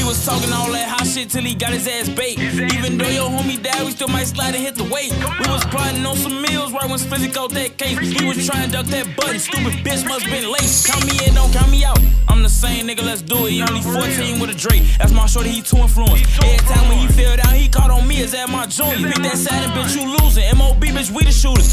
He was talking all that hot shit till he got his ass baked. His ass Even though your homie died, we still might slide and hit the weight. We was plotting on some meals right when Splizzy got that case. We was trying to duck that button. Stupid bitch must been late. Count me in, don't count me out. I'm the same nigga, let's do it. He only 14 with a Drake. That's my shorty, he too influenced. Every time when he fell down, he caught on me, is at my junior. Beat that side and bitch, you losing. MOB, bitch, we the shooters.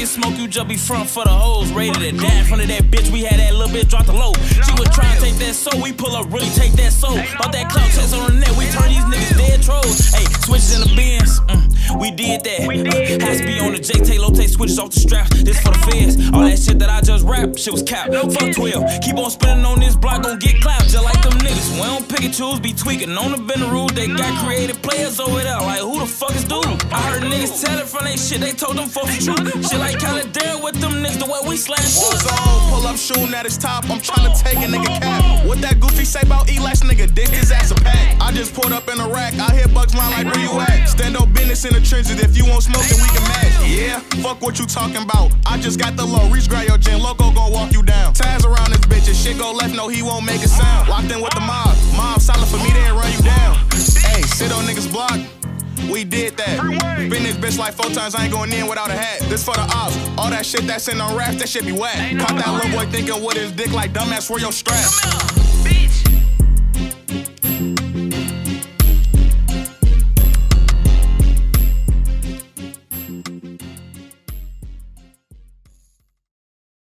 You smoke? You just be front for the hoes. Rated to die in front of that bitch. We had that little bitch drop the low. She was trying to take that soul. We pull up, really take that soul. About that clout chest on the net. We turn these niggas dead trolls. Hey, switches in the bins. Mm, we did that. Uh, has to be on the J Taylor, take switches off the straps. This for the feds. All that shit that I just rap, shit was cap. No fuck 12. Keep on spinning on this block, gon' get clapped just like them niggas. We don't pick and choose, be tweaking on the bend rules. They got creative players over there. Like, who the fuck is dude? Heard niggas from they shit, they told them folks the truth. Shit like Calidan with them niggas, the way we slash What's on? Pull up shooting at his top. I'm trying to take a nigga cap. What that goofy say about Elash nigga? Dick his ass a pack. I just pulled up in a rack. I hear bugs line like where you at? Stand up business in the trenches. If you want smoke, then we can match. Yeah, fuck what you talking about. I just got the low. Reach grab your gin. Loco gon' walk you down. Taz around this bitch. If shit go left, no, he won't make a sound. Locked in with the mob. Mob solid for me, We did that. Been this bitch like four times, I ain't going in without a hat. This for the ops. All that shit that's in on raps, that shit be whack. Caught that little boy thinking with his dick like dumbass, where your strap?